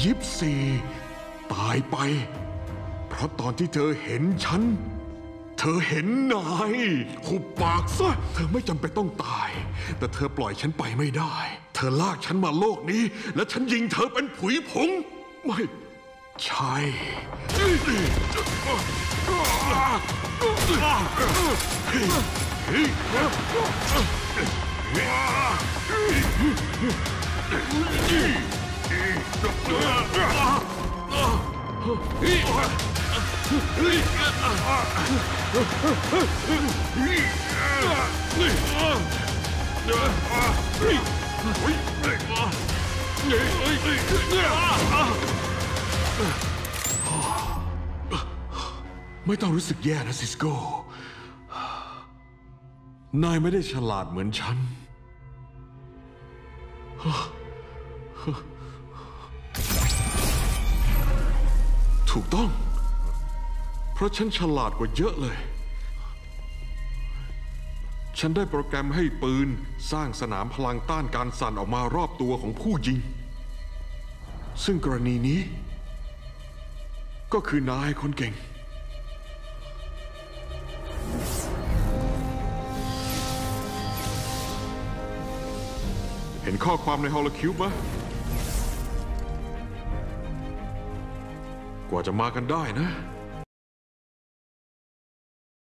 ยิปซีตายไป เพราะตอนที่เธอเห็นฉัน เธอเห็นนายหุบปากซะ เธอไม่จำเป็นต้องตาย แต่เธอปล่อยฉันไปไม่ได้ เธอลากฉันมาโลกนี้ และฉันยิงเธอเป็นผุยผง ไม่ใช่ ไม่ต้องรู้สึกแย่นะซิสโก้ นายไม่ได้ฉลาดเหมือนฉัน ถูกต้อง เพราะฉันฉลาดกว่าเยอะเลย ฉันได้โปรแกรมให้ปืนสร้างสนามพลังต้านการสั่นออกมารอบตัวของผู้ยิง ซึ่งกรณีนี้ ก็คือนายคนเก่งเห็นข้อความในฮอล o คิวบไหม ว่าจะมากันได้นะ